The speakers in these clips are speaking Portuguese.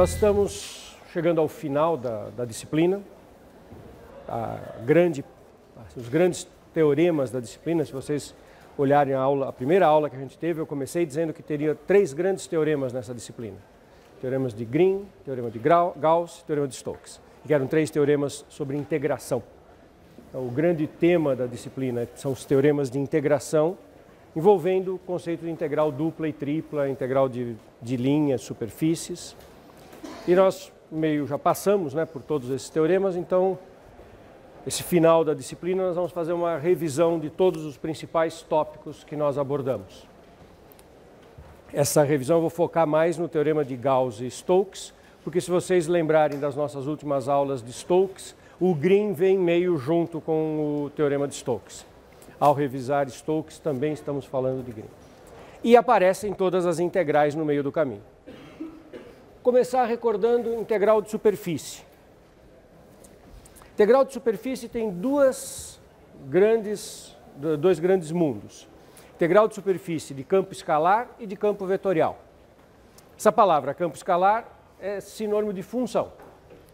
Nós estamos chegando ao final da, da disciplina. Grande, os grandes teoremas da disciplina, se vocês olharem a, aula, a primeira aula que a gente teve, eu comecei dizendo que teria três grandes teoremas nessa disciplina. Teoremas de Green, teorema de Gauss, teorema de Stokes. Que eram três teoremas sobre integração. Então, o grande tema da disciplina são os teoremas de integração, envolvendo o conceito de integral dupla e tripla, integral de, de linhas, superfícies. E nós meio já passamos né, por todos esses teoremas, então, esse final da disciplina, nós vamos fazer uma revisão de todos os principais tópicos que nós abordamos. Essa revisão eu vou focar mais no teorema de Gauss e Stokes, porque se vocês lembrarem das nossas últimas aulas de Stokes, o Green vem meio junto com o teorema de Stokes. Ao revisar Stokes, também estamos falando de Green. E aparecem todas as integrais no meio do caminho. Começar recordando integral de superfície. Integral de superfície tem duas grandes, dois grandes mundos. Integral de superfície de campo escalar e de campo vetorial. Essa palavra campo escalar é sinônimo de função,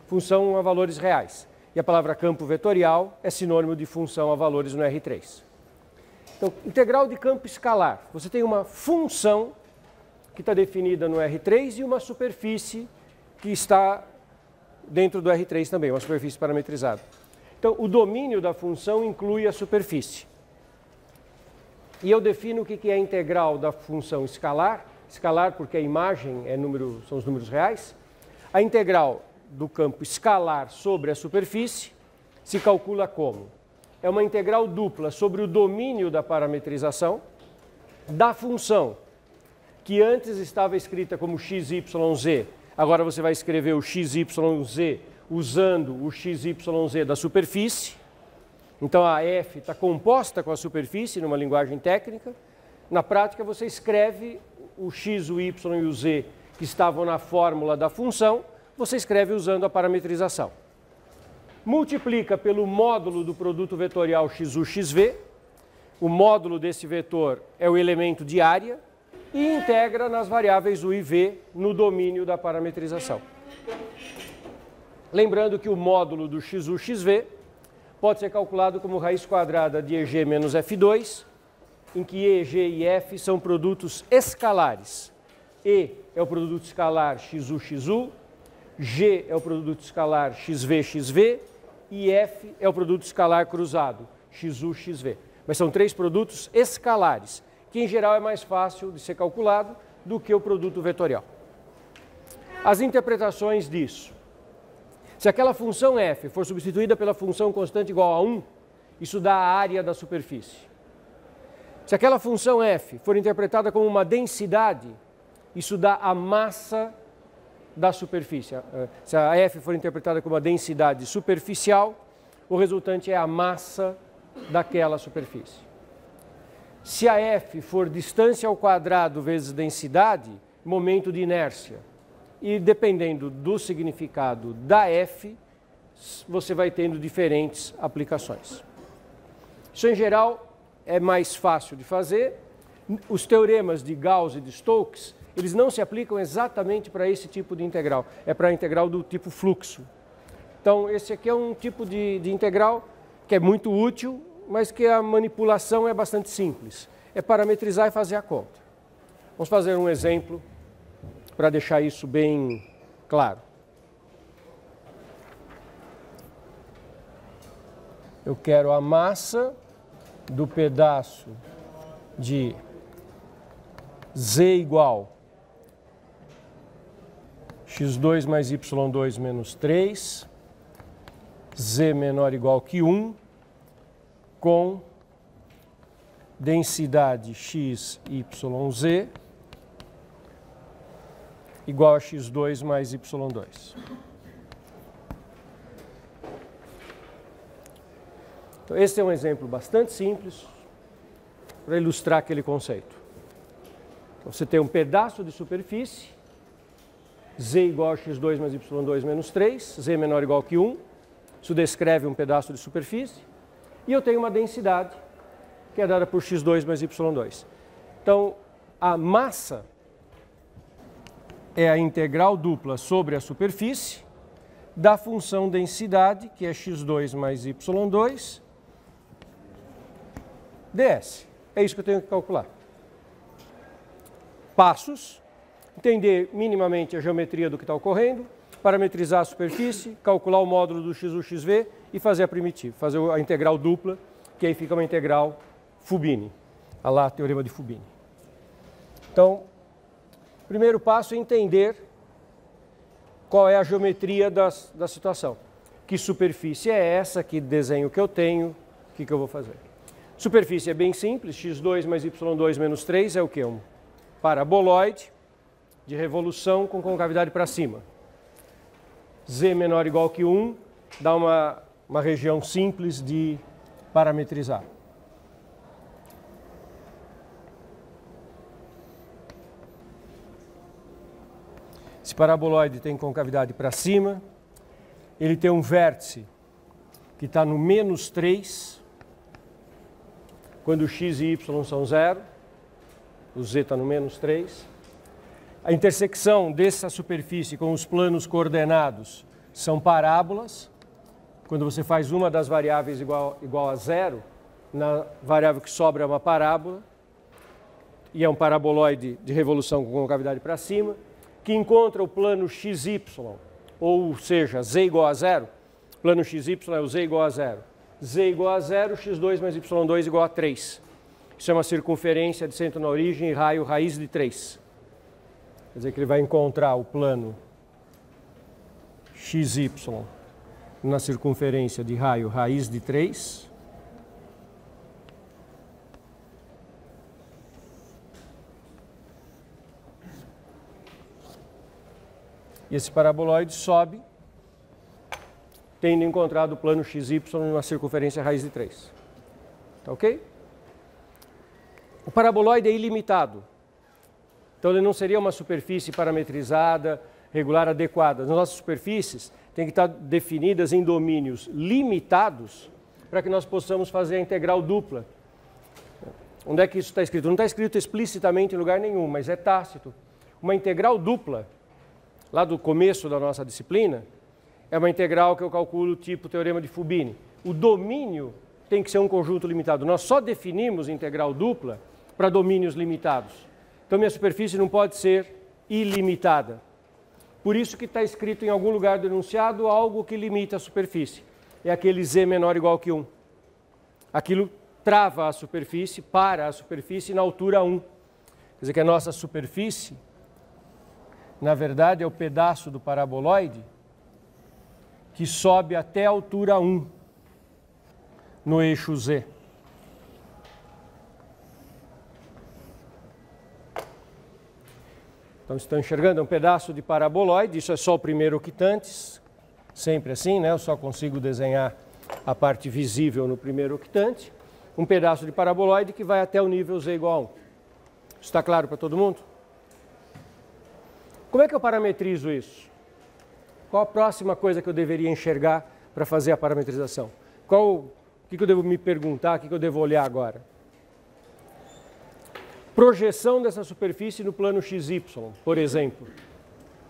função a valores reais. E a palavra campo vetorial é sinônimo de função a valores no R3. Então, integral de campo escalar. Você tem uma função que está definida no R3 e uma superfície que está dentro do R3 também, uma superfície parametrizada. Então, o domínio da função inclui a superfície. E eu defino o que é a integral da função escalar, escalar porque a imagem é número, são os números reais. A integral do campo escalar sobre a superfície se calcula como? É uma integral dupla sobre o domínio da parametrização da função que antes estava escrita como xyz, agora você vai escrever o xyz usando o xyz da superfície. Então a f está composta com a superfície numa linguagem técnica. Na prática você escreve o x, o y e o z que estavam na fórmula da função, você escreve usando a parametrização. Multiplica pelo módulo do produto vetorial xu, xv. O módulo desse vetor é o elemento de área, e integra nas variáveis u e v no domínio da parametrização. Lembrando que o módulo do xu, xv pode ser calculado como raiz quadrada de EG menos F2, em que EG e F são produtos escalares. E é o produto escalar XU, XU, G é o produto escalar XV, XV e F é o produto escalar cruzado, XU, XV. Mas são três produtos escalares que em geral é mais fácil de ser calculado do que o produto vetorial. As interpretações disso. Se aquela função f for substituída pela função constante igual a 1, isso dá a área da superfície. Se aquela função f for interpretada como uma densidade, isso dá a massa da superfície. Eh, se a f for interpretada como uma densidade superficial, o resultante é a massa daquela superfície. Se a F for distância ao quadrado vezes densidade, momento de inércia. E dependendo do significado da F, você vai tendo diferentes aplicações. Isso, em geral, é mais fácil de fazer. Os teoremas de Gauss e de Stokes, eles não se aplicam exatamente para esse tipo de integral. É para a integral do tipo fluxo. Então, esse aqui é um tipo de, de integral que é muito útil, mas que a manipulação é bastante simples. É parametrizar e fazer a conta. Vamos fazer um exemplo para deixar isso bem claro. Eu quero a massa do pedaço de z igual x2 mais y2 menos 3, z menor igual que 1, com densidade x, y, z igual a x2 mais y2. Então, esse é um exemplo bastante simples para ilustrar aquele conceito. Então, você tem um pedaço de superfície, z igual a x2 mais y2 menos 3, z menor ou igual que 1. Isso descreve um pedaço de superfície. E eu tenho uma densidade, que é dada por x2 mais y2. Então, a massa é a integral dupla sobre a superfície da função densidade, que é x2 mais y2, ds. É isso que eu tenho que calcular. Passos. Entender minimamente a geometria do que está ocorrendo, parametrizar a superfície, calcular o módulo do x1, xv e fazer a primitiva, fazer a integral dupla, que aí fica uma integral Fubini, a lá teorema de Fubini. Então, primeiro passo é entender qual é a geometria das, da situação. Que superfície é essa, que desenho que eu tenho, o que, que eu vou fazer. Superfície é bem simples, x2 mais y2 menos 3 é o que? Um paraboloide de revolução com concavidade para cima. Z menor ou igual que 1 dá uma, uma região simples de parametrizar. Esse paraboloide tem concavidade para cima, ele tem um vértice que está no menos 3, quando x e y são zero, o z está no menos 3. A intersecção dessa superfície com os planos coordenados são parábolas. Quando você faz uma das variáveis igual, igual a zero, na variável que sobra é uma parábola, e é um paraboloide de revolução com concavidade para cima que encontra o plano XY, ou seja, z igual a zero, plano XY é o z igual a zero. z igual a zero, x2 mais y2 igual a 3. Isso é uma circunferência de centro na origem e raio raiz de 3. Quer dizer que ele vai encontrar o plano XY na circunferência de raio raiz de 3 E esse paraboloide sobe, tendo encontrado o plano XY numa circunferência raiz de 3. Tá ok? O paraboloide é ilimitado. Então ele não seria uma superfície parametrizada, regular, adequada. As nossas superfícies têm que estar definidas em domínios limitados para que nós possamos fazer a integral dupla. Onde é que isso está escrito? Não está escrito explicitamente em lugar nenhum, mas é tácito. Uma integral dupla lá do começo da nossa disciplina, é uma integral que eu calculo tipo teorema de Fubini. O domínio tem que ser um conjunto limitado. Nós só definimos integral dupla para domínios limitados. Então minha superfície não pode ser ilimitada. Por isso que está escrito em algum lugar do enunciado algo que limita a superfície. É aquele z menor ou igual que 1. Aquilo trava a superfície, para a superfície na altura 1. Quer dizer que a nossa superfície na verdade, é o pedaço do paraboloide que sobe até a altura 1 no eixo Z. Então, estão enxergando? Um pedaço de paraboloide, isso é só o primeiro octante, sempre assim, né? Eu só consigo desenhar a parte visível no primeiro octante. Um pedaço de paraboloide que vai até o nível Z igual a 1. Está claro para todo mundo? Como é que eu parametrizo isso? Qual a próxima coisa que eu deveria enxergar para fazer a parametrização? Qual, o que, que eu devo me perguntar, o que, que eu devo olhar agora? Projeção dessa superfície no plano XY, por exemplo.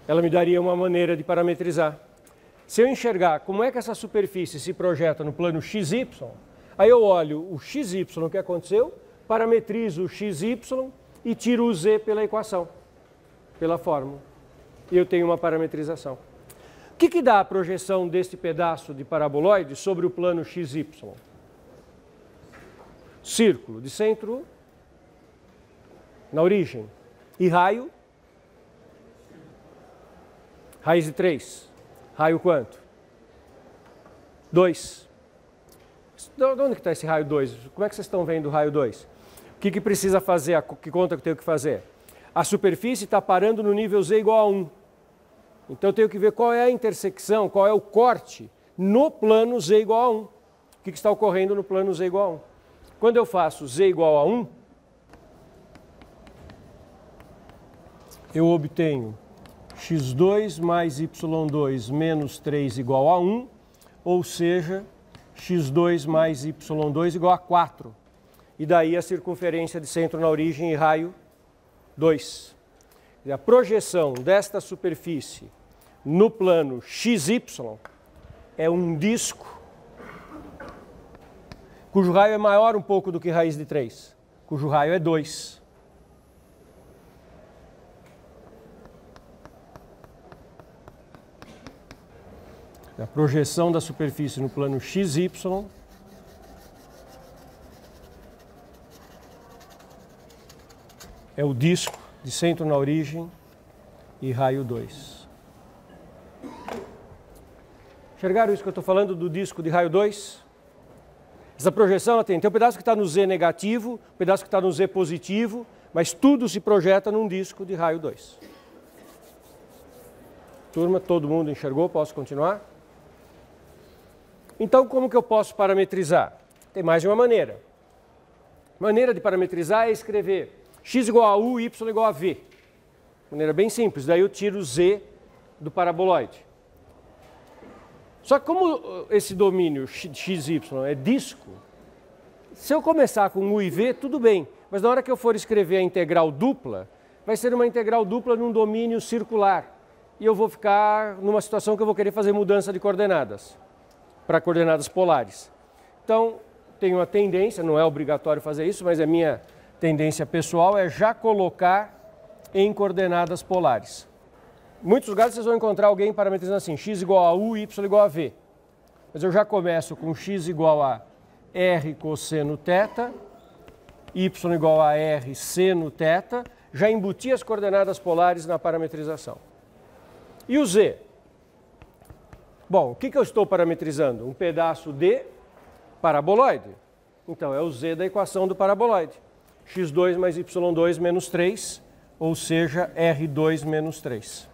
Ela me daria uma maneira de parametrizar. Se eu enxergar como é que essa superfície se projeta no plano XY, aí eu olho o XY que aconteceu, parametrizo o XY e tiro o Z pela equação, pela fórmula e eu tenho uma parametrização. O que, que dá a projeção deste pedaço de paraboloide sobre o plano XY? Círculo de centro na origem. E raio? Raiz de 3. Raio quanto? 2. De onde está esse raio 2? Como é que vocês estão vendo o raio 2? O que, que precisa fazer? Que conta que eu tenho que fazer? A superfície está parando no nível z igual a 1. Então eu tenho que ver qual é a intersecção, qual é o corte no plano z igual a 1. O que, está ocorrendo no plano z igual a 1? Quando eu faço z igual a 1, eu obtenho x2 mais y2 menos 3 igual a 1, ou seja, x2 mais y2 igual a 4. E daí a circunferência de centro na origem e raio 2. a projeção desta superfície no plano XY é um disco cujo raio é maior um pouco do que raiz de 3, cujo raio é 2. A projeção da superfície no plano XY é o disco de centro na origem e raio 2. Enxergaram isso que eu estou falando do disco de raio 2? Essa projeção tem, tem um pedaço que está no Z negativo, um pedaço que está no Z positivo, mas tudo se projeta num disco de raio 2. Turma, todo mundo enxergou? Posso continuar? Então, como que eu posso parametrizar? Tem mais de uma maneira. Maneira de parametrizar é escrever x igual a u, y igual a v. Maneira bem simples. Daí eu tiro z do paraboloide. Só que como uh, esse domínio xy é disco, se eu começar com u e v, tudo bem. Mas na hora que eu for escrever a integral dupla, vai ser uma integral dupla num domínio circular. E eu vou ficar numa situação que eu vou querer fazer mudança de coordenadas para coordenadas polares. Então, tenho uma tendência, não é obrigatório fazer isso, mas é minha tendência pessoal é já colocar em coordenadas polares. Em muitos lugares vocês vão encontrar alguém parametrizando assim, x igual a u, y igual a v. Mas eu já começo com x igual a r cosseno θ, y igual a r seno θ, já embuti as coordenadas polares na parametrização. E o z? Bom, o que, que eu estou parametrizando? Um pedaço de paraboloide. Então, é o z da equação do paraboloide x2 mais y2 menos 3, ou seja, R2 menos 3.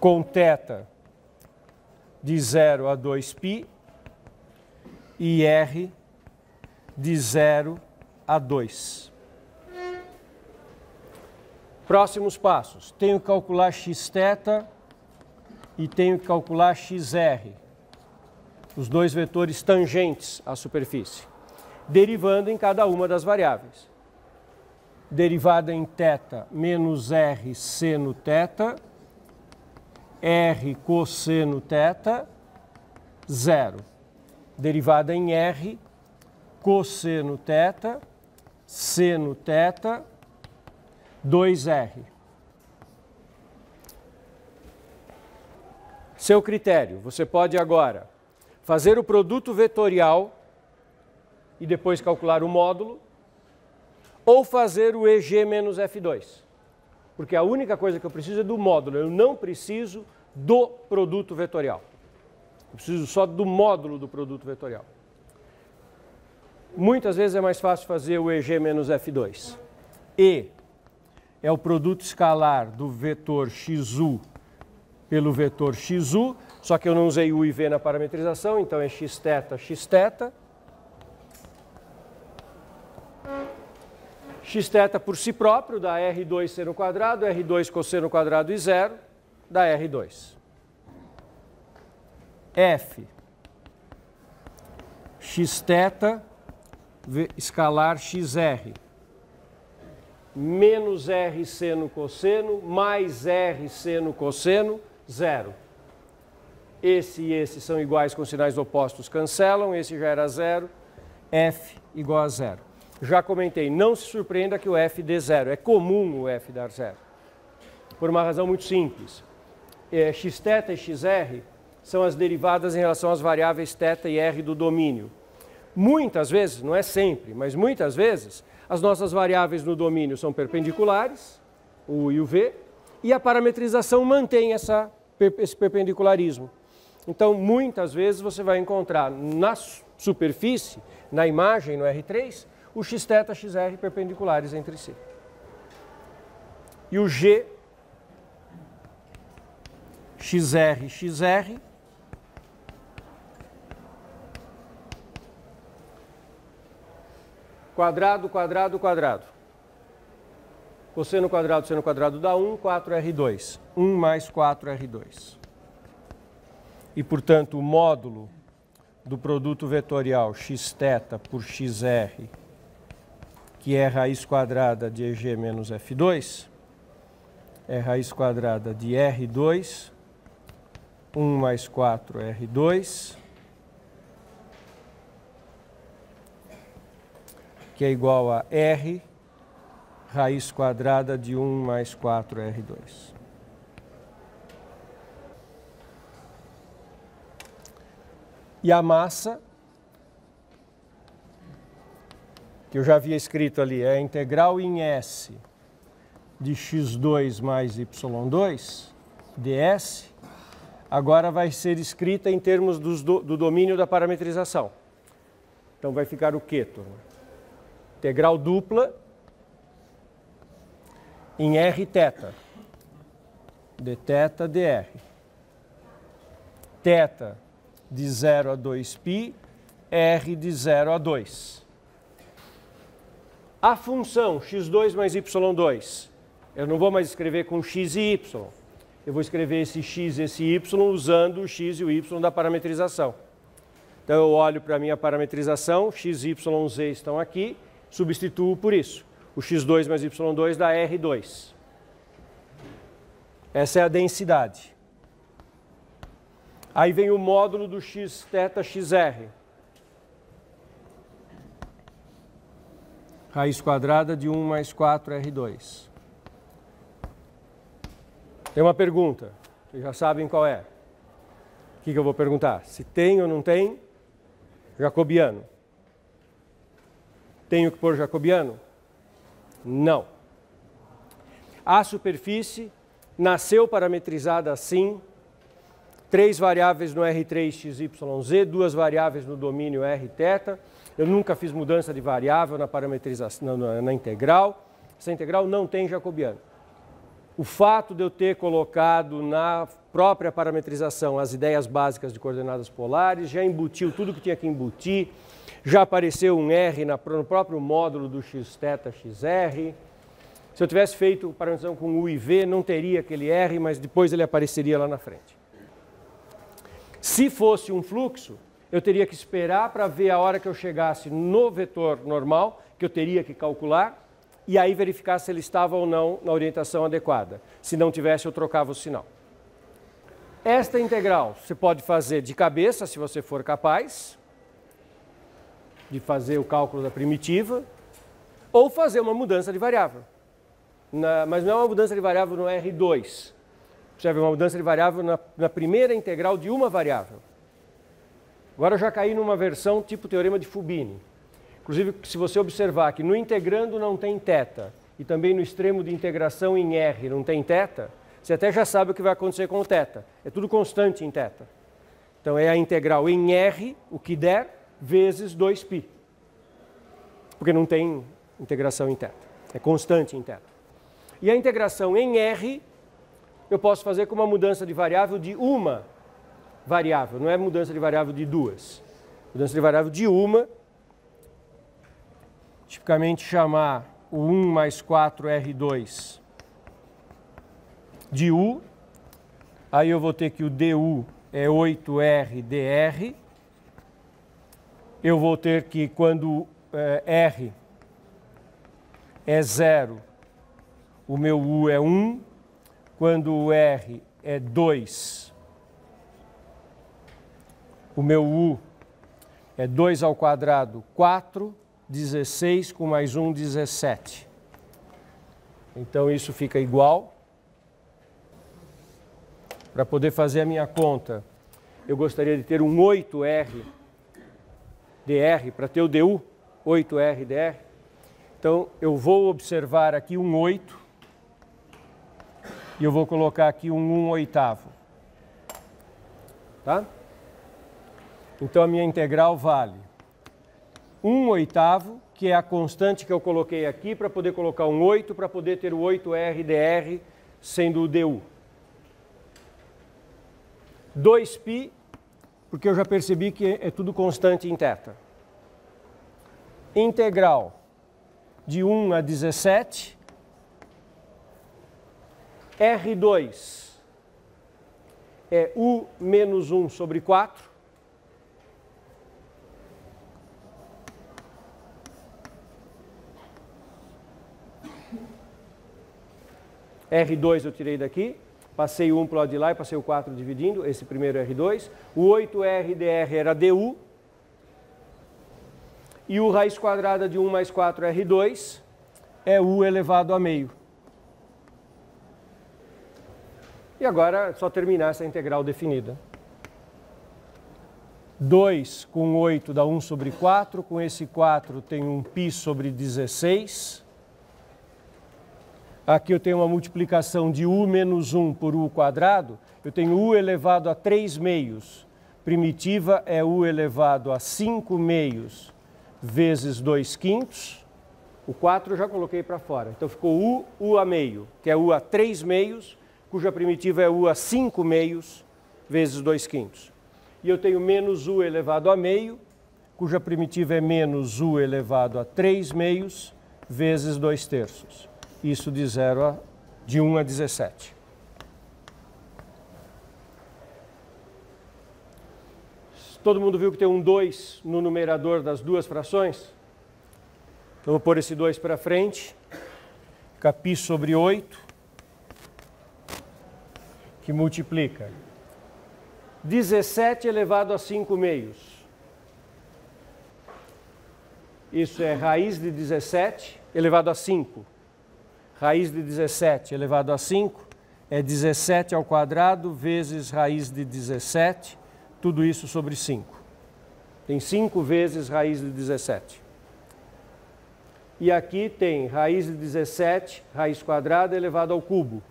Com θ de 0 a 2π e R de 0 a 2. Próximos passos. Tenho que calcular xθ e tenho que calcular xr, os dois vetores tangentes à superfície derivando em cada uma das variáveis. Derivada em θ menos r seno θ, r cosseno θ, zero. Derivada em r, cosseno θ, seno θ, 2r. Seu critério, você pode agora fazer o produto vetorial e depois calcular o módulo, ou fazer o EG menos F2. Porque a única coisa que eu preciso é do módulo, eu não preciso do produto vetorial. Eu preciso só do módulo do produto vetorial. Muitas vezes é mais fácil fazer o EG menos F2. E é o produto escalar do vetor XU pelo vetor XU, só que eu não usei U e V na parametrização, então é x θ, x θ. xθ por si próprio dá R2 seno quadrado, R2 cosseno quadrado e zero, dá R2. F xθ escalar xr menos R seno cosseno mais R seno cosseno, zero. Esse e esse são iguais com sinais opostos, cancelam, esse já era zero, F igual a zero. Já comentei, não se surpreenda que o f dê zero. É comum o f dar zero. Por uma razão muito simples. É, xθ e xr são as derivadas em relação às variáveis θ e r do domínio. Muitas vezes, não é sempre, mas muitas vezes, as nossas variáveis no domínio são perpendiculares, o e o v, e a parametrização mantém essa, esse perpendicularismo. Então, muitas vezes você vai encontrar na superfície, na imagem, no R3, o xθ xr perpendiculares entre si. E o g, xr, xr, quadrado, quadrado, quadrado. Cosseno quadrado, seno quadrado dá 1, 4R2. 1 mais 4R2. E, portanto, o módulo do produto vetorial xθ por xr que é raiz quadrada de EG menos F2, é raiz quadrada de R2, 1 mais 4 R2, que é igual a R raiz quadrada de 1 mais 4 R2. E a massa, que eu já havia escrito ali, é a integral em S de x2 mais y2 ds, agora vai ser escrita em termos do, do domínio da parametrização. Então vai ficar o quê, turma? Integral dupla em r θ, d θ dr. Θ de 0 a 2π, r de 0 a 2. A função x2 mais y2, eu não vou mais escrever com x e y. Eu vou escrever esse x e esse y usando o x e o y da parametrização. Então eu olho para a minha parametrização, x, y, z estão aqui, substituo por isso. O x2 mais y2 dá R2. Essa é a densidade. Aí vem o módulo do x xr. Raiz quadrada de 1 mais 4R2. Tem uma pergunta, vocês já sabem qual é. O que, que eu vou perguntar? Se tem ou não tem jacobiano. Tenho que pôr jacobiano? Não. A superfície nasceu parametrizada assim, três variáveis no R3XYZ, duas variáveis no domínio Rθ. Eu nunca fiz mudança de variável na parametrização, na, na integral. Essa integral não tem jacobiano. O fato de eu ter colocado na própria parametrização as ideias básicas de coordenadas polares já embutiu tudo que tinha que embutir, já apareceu um R na, no próprio módulo do xθ xr. Se eu tivesse feito parametrização com U e V, não teria aquele R, mas depois ele apareceria lá na frente. Se fosse um fluxo, eu teria que esperar para ver a hora que eu chegasse no vetor normal, que eu teria que calcular, e aí verificar se ele estava ou não na orientação adequada. Se não tivesse, eu trocava o sinal. Esta integral você pode fazer de cabeça, se você for capaz de fazer o cálculo da primitiva, ou fazer uma mudança de variável. Na, mas não é uma mudança de variável no R2. ver uma mudança de variável na, na primeira integral de uma variável. Agora eu já caí numa versão tipo teorema de Fubini. Inclusive, se você observar que no integrando não tem teta e também no extremo de integração em R não tem teta, você até já sabe o que vai acontecer com o teta. É tudo constante em teta. Então é a integral em R, o que der, vezes 2π. Porque não tem integração em θ. É constante em θ. E a integração em R eu posso fazer com uma mudança de variável de uma variável, não é mudança de variável de duas. Mudança de variável de uma, tipicamente chamar o 1 mais 4R2 de U, aí eu vou ter que o DU é 8RDR, eu vou ter que quando é, R é zero, o meu U é 1, quando o R é 2, o meu U é 2 ao quadrado, 4, 16 com mais 1, 17. Então isso fica igual. Para poder fazer a minha conta, eu gostaria de ter um 8R dr, para ter o DU, 8R dr. Então eu vou observar aqui um 8 e eu vou colocar aqui um 1 oitavo. Tá? Então a minha integral vale 1 oitavo, que é a constante que eu coloquei aqui para poder colocar um 8, para poder ter o 8R dr sendo o du. 2π, porque eu já percebi que é tudo constante em θ. Integral de 1 a 17 R2 é U menos 1 sobre 4. R2 eu tirei daqui, passei o 1 para o lado de lá e passei o 4 dividindo, esse primeiro R2. O 8RDR era DU. E o raiz quadrada de 1 mais 4R2 é U elevado a meio. E agora é só terminar essa integral definida. 2 com 8 dá 1 sobre 4, com esse 4 tem um π sobre 16. Aqui eu tenho uma multiplicação de u menos 1 por u quadrado, eu tenho u elevado a 3 meios. Primitiva é u elevado a 5 meios vezes 2 quintos. O 4 eu já coloquei para fora, então ficou u, u a meio, que é u a 3 meios, cuja primitiva é u a 5 meios vezes 2 quintos. E eu tenho menos u elevado a meio, cuja primitiva é menos u elevado a 3 meios vezes 2 terços. Isso de, 0 a, de 1 a 17. Todo mundo viu que tem um 2 no numerador das duas frações? Então, vou pôr esse 2 para frente. Capi sobre 8 que multiplica 17 elevado a 5 meios. Isso é raiz de 17 elevado a 5. Raiz de 17 elevado a 5 é 17 ao quadrado vezes raiz de 17, tudo isso sobre 5. Tem 5 vezes raiz de 17. E aqui tem raiz de 17, raiz quadrada elevado ao cubo.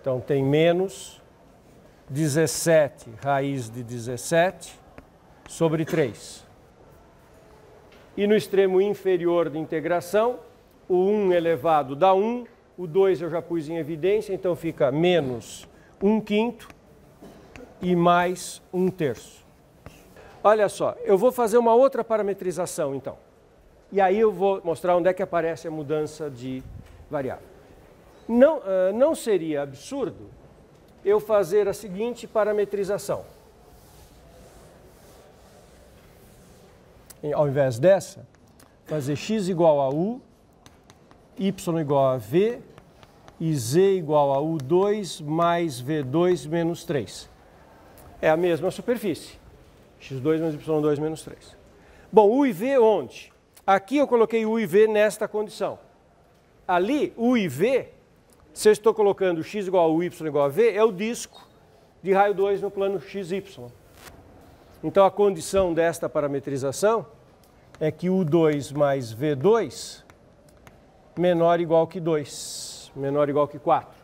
Então tem menos 17 raiz de 17 sobre 3. E no extremo inferior de integração, o 1 elevado dá 1, o 2 eu já pus em evidência, então fica menos 1 quinto e mais 1 terço. Olha só, eu vou fazer uma outra parametrização então. E aí eu vou mostrar onde é que aparece a mudança de variável. Não, uh, não seria absurdo eu fazer a seguinte parametrização. Ao invés dessa, fazer x igual a u, y igual a v e z igual a u2 mais v2 menos 3. É a mesma superfície. x2 menos y2 menos 3. Bom, u e v onde? Aqui eu coloquei u e v nesta condição. Ali, u e v se eu estou colocando x igual a u, y igual a v, é o disco de raio 2 no plano xy. Então a condição desta parametrização é que u2 mais v2 menor ou igual que 2, menor ou igual que 4.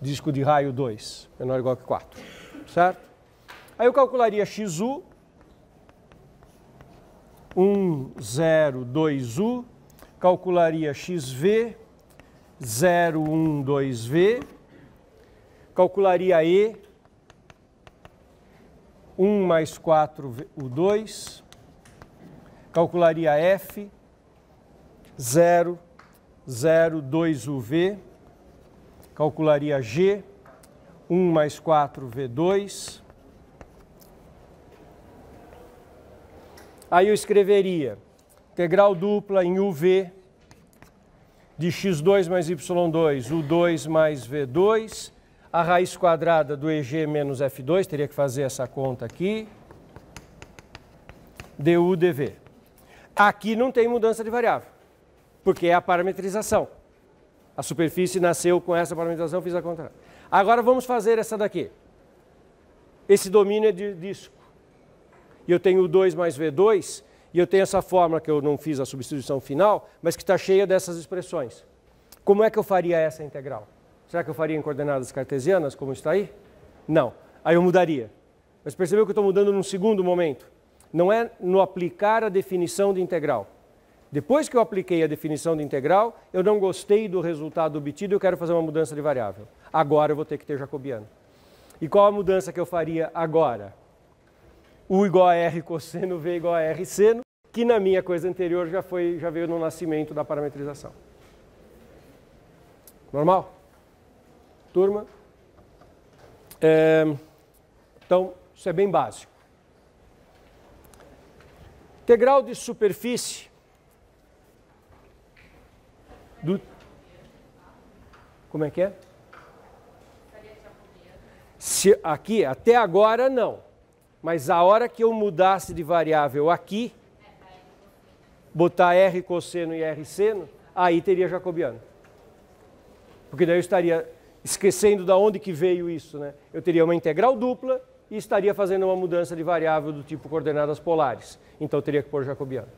Disco de raio 2, menor ou igual que 4. Certo? Aí eu calcularia xu, 1, 0, 2u, calcularia xv, 012V, calcularia E, 1 mais 4, o 2, calcularia F, 0, 0, 2UV, calcularia G, 1 mais 4, V2. Aí eu escreveria integral dupla em UV de x2 mais y2, u2 mais v2, a raiz quadrada do EG menos F2, teria que fazer essa conta aqui, du dv. Aqui não tem mudança de variável, porque é a parametrização. A superfície nasceu com essa parametrização, fiz a conta. Agora vamos fazer essa daqui. Esse domínio é de disco. E eu tenho u2 mais v2, e eu tenho essa fórmula que eu não fiz a substituição final, mas que está cheia dessas expressões. Como é que eu faria essa integral? Será que eu faria em coordenadas cartesianas, como está aí? Não. Aí eu mudaria. Mas percebeu que eu estou mudando num segundo momento. Não é no aplicar a definição de integral. Depois que eu apliquei a definição de integral, eu não gostei do resultado obtido e eu quero fazer uma mudança de variável. Agora eu vou ter que ter jacobiano. E qual a mudança que eu faria agora? U igual a R cosseno, V igual a R seno, que na minha coisa anterior já, foi, já veio no nascimento da parametrização. Normal? Turma? É, então, isso é bem básico. Integral de superfície do Como é que é? Se, aqui, até agora, não. Mas a hora que eu mudasse de variável aqui, botar R cosseno e R seno, aí teria jacobiano. Porque daí eu estaria esquecendo da onde que veio isso, né? Eu teria uma integral dupla e estaria fazendo uma mudança de variável do tipo coordenadas polares. Então teria que pôr jacobiano.